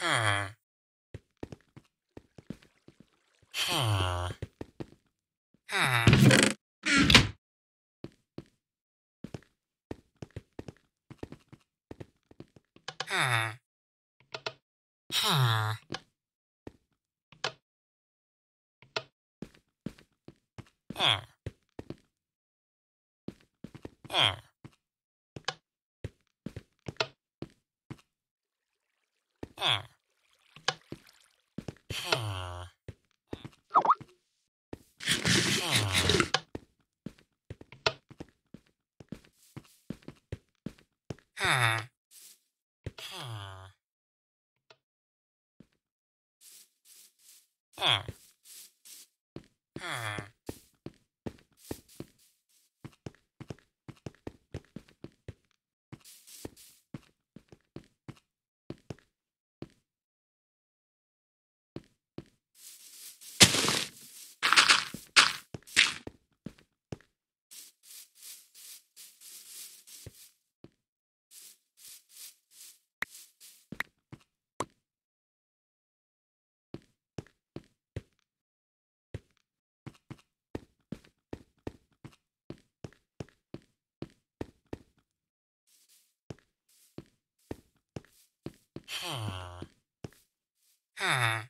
Ha. Ha. Ha. Ha. Ha. Ah. Huh. Huh.